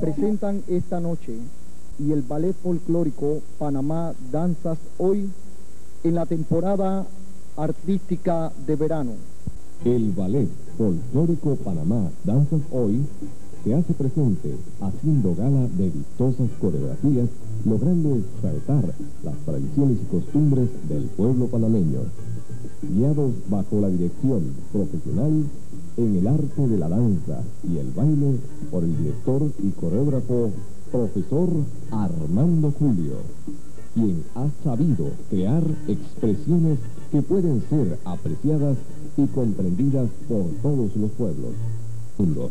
presentan esta noche y el ballet folclórico Panamá Danzas Hoy en la temporada artística de verano. El ballet folclórico Panamá Danzas Hoy se hace presente haciendo gala de vistosas coreografías, logrando exaltar las tradiciones y costumbres del pueblo panameño. Guiados bajo la dirección profesional en el arte de la danza y el baile por el director y coreógrafo profesor Armando Julio, quien ha sabido crear expresiones que pueden ser apreciadas y comprendidas por todos los pueblos. Mundo.